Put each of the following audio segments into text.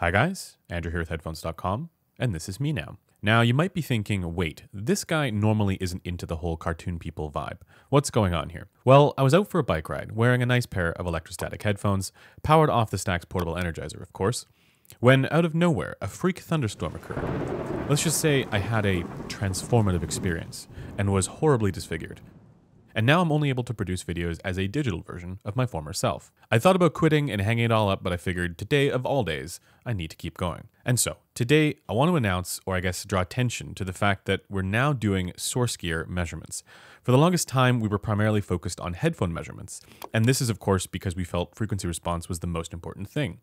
Hi guys, Andrew here with headphones.com, and this is me now. Now, you might be thinking, wait, this guy normally isn't into the whole cartoon people vibe. What's going on here? Well, I was out for a bike ride, wearing a nice pair of electrostatic headphones, powered off the Stax portable energizer, of course, when out of nowhere, a freak thunderstorm occurred. Let's just say I had a transformative experience and was horribly disfigured and now I'm only able to produce videos as a digital version of my former self. I thought about quitting and hanging it all up, but I figured today of all days, I need to keep going. And so, today I want to announce, or I guess draw attention to the fact that we're now doing source gear measurements. For the longest time, we were primarily focused on headphone measurements, and this is of course because we felt frequency response was the most important thing.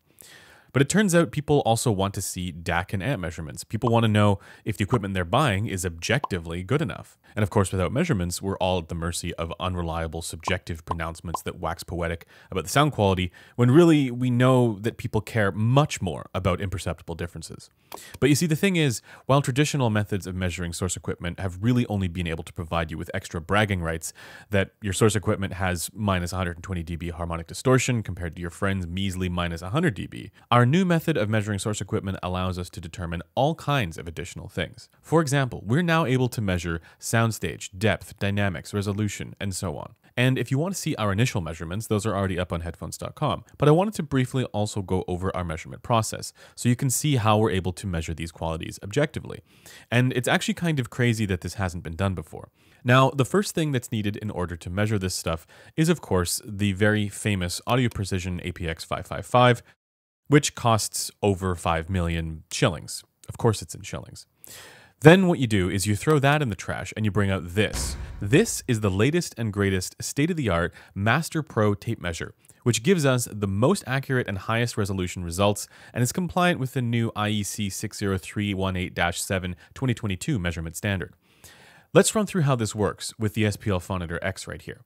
But it turns out people also want to see DAC and amp measurements. People want to know if the equipment they're buying is objectively good enough. And of course, without measurements, we're all at the mercy of unreliable, subjective pronouncements that wax poetic about the sound quality, when really we know that people care much more about imperceptible differences. But you see, the thing is, while traditional methods of measuring source equipment have really only been able to provide you with extra bragging rights that your source equipment has minus 120 dB harmonic distortion compared to your friend's measly minus 100 dB, our our new method of measuring source equipment allows us to determine all kinds of additional things. For example, we're now able to measure soundstage, depth, dynamics, resolution, and so on. And if you want to see our initial measurements, those are already up on headphones.com. But I wanted to briefly also go over our measurement process so you can see how we're able to measure these qualities objectively. And it's actually kind of crazy that this hasn't been done before. Now, the first thing that's needed in order to measure this stuff is, of course, the very famous Audio Precision APX 555, which costs over 5 million shillings. Of course, it's in shillings. Then what you do is you throw that in the trash and you bring out this. This is the latest and greatest state of the art Master Pro tape measure, which gives us the most accurate and highest resolution results and is compliant with the new IEC 60318 7 2022 measurement standard. Let's run through how this works with the SPL Phonitor X right here,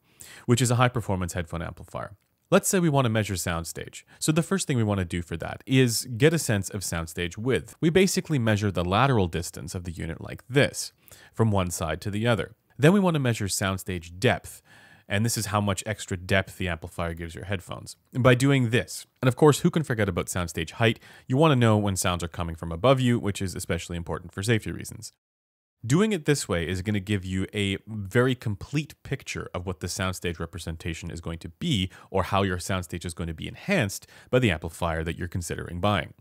which is a high performance headphone amplifier. Let's say we want to measure soundstage. So the first thing we want to do for that is get a sense of soundstage width. We basically measure the lateral distance of the unit like this, from one side to the other. Then we want to measure soundstage depth, and this is how much extra depth the amplifier gives your headphones. And by doing this, and of course, who can forget about soundstage height? You want to know when sounds are coming from above you, which is especially important for safety reasons. Doing it this way is going to give you a very complete picture of what the soundstage representation is going to be or how your soundstage is going to be enhanced by the amplifier that you're considering buying.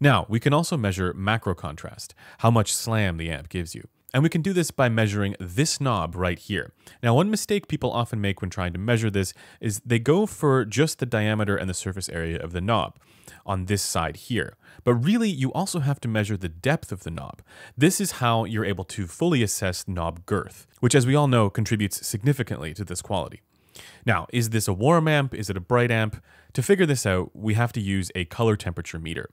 Now, we can also measure macro contrast, how much slam the amp gives you. And we can do this by measuring this knob right here. Now, one mistake people often make when trying to measure this is they go for just the diameter and the surface area of the knob on this side here. But really, you also have to measure the depth of the knob. This is how you're able to fully assess knob girth, which as we all know contributes significantly to this quality. Now, is this a warm amp? Is it a bright amp? To figure this out, we have to use a color temperature meter.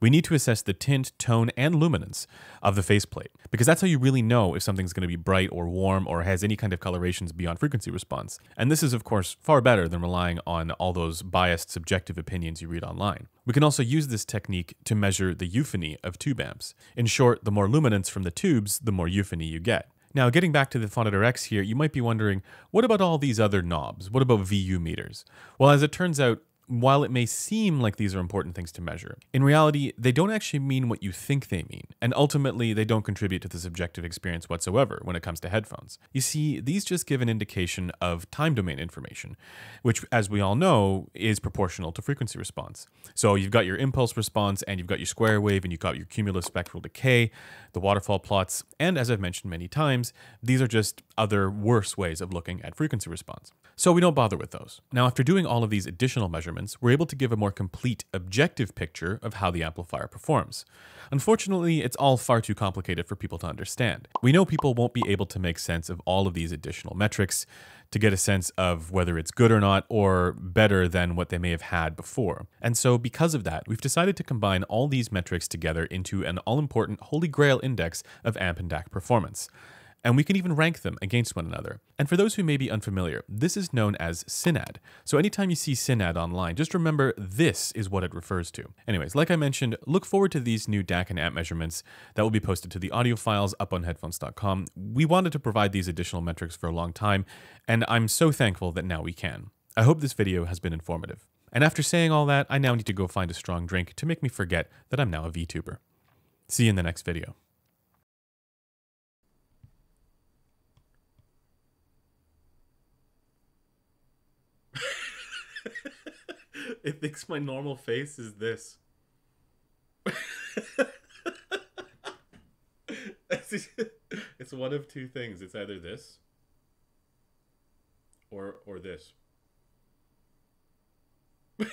We need to assess the tint, tone, and luminance of the faceplate, because that's how you really know if something's going to be bright or warm or has any kind of colorations beyond frequency response. And this is, of course, far better than relying on all those biased subjective opinions you read online. We can also use this technique to measure the euphony of tube amps. In short, the more luminance from the tubes, the more euphony you get. Now, getting back to the Phonitor X here, you might be wondering, what about all these other knobs? What about VU meters? Well, as it turns out, while it may seem like these are important things to measure, in reality, they don't actually mean what you think they mean, and ultimately, they don't contribute to the subjective experience whatsoever when it comes to headphones. You see, these just give an indication of time domain information, which, as we all know, is proportional to frequency response. So you've got your impulse response, and you've got your square wave, and you've got your cumulative spectral decay, the waterfall plots, and as I've mentioned many times, these are just other worse ways of looking at frequency response. So we don't bother with those. Now, after doing all of these additional measurements, we're able to give a more complete, objective picture of how the amplifier performs. Unfortunately, it's all far too complicated for people to understand. We know people won't be able to make sense of all of these additional metrics to get a sense of whether it's good or not, or better than what they may have had before. And so, because of that, we've decided to combine all these metrics together into an all important holy grail index of AMP and DAC performance and we can even rank them against one another. And for those who may be unfamiliar, this is known as SINAD. So anytime you see SINAD online, just remember this is what it refers to. Anyways, like I mentioned, look forward to these new DAC and amp measurements that will be posted to the audio files up on headphones.com. We wanted to provide these additional metrics for a long time, and I'm so thankful that now we can. I hope this video has been informative. And after saying all that, I now need to go find a strong drink to make me forget that I'm now a VTuber. See you in the next video. it thinks my normal face is this. it's one of two things. It's either this or or this.